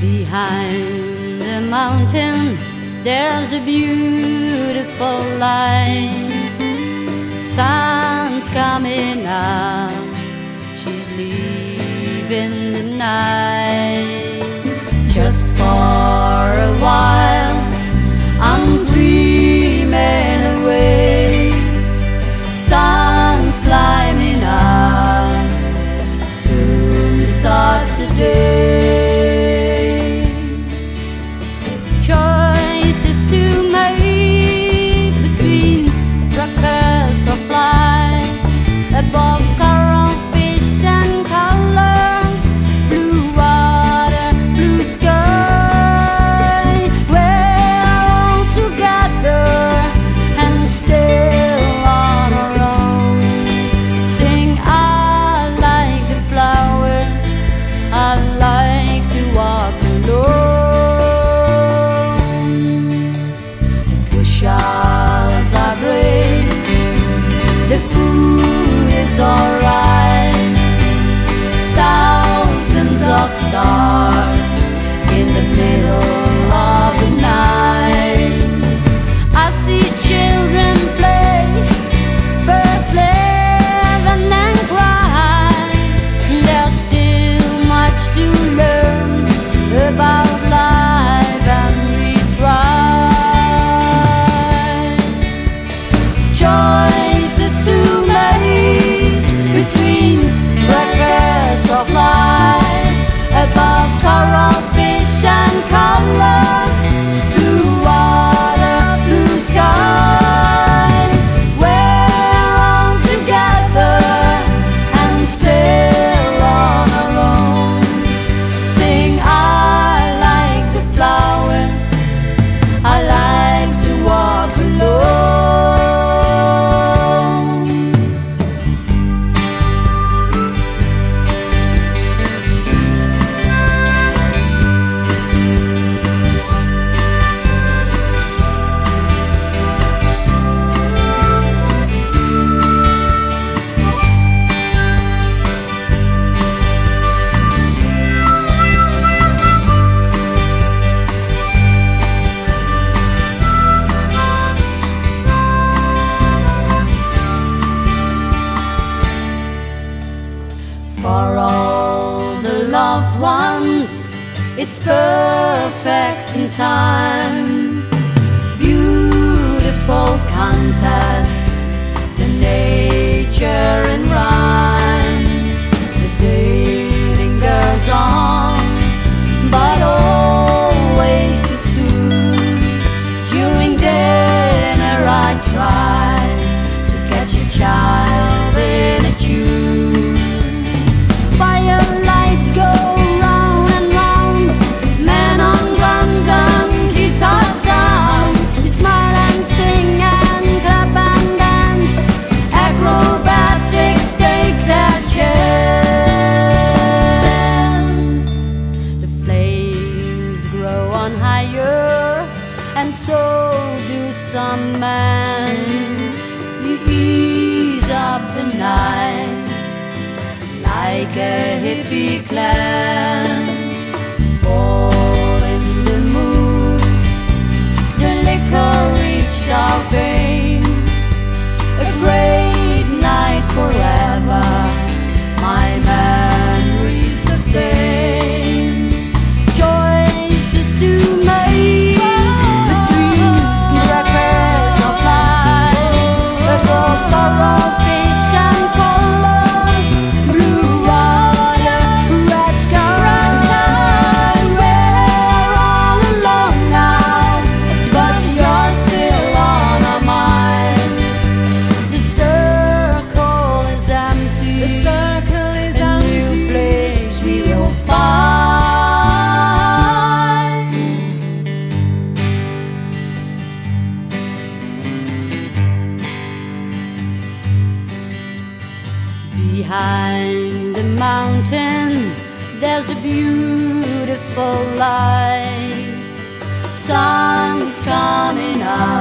Behind the mountain, there's a beautiful light. Sun's coming up, she's leaving the night. It's perfect in time. Beautiful contest, the nature. on higher, and so do some men. The ease of the night, like a hippie class. Behind the mountain, there's a beautiful light. Sun's coming up.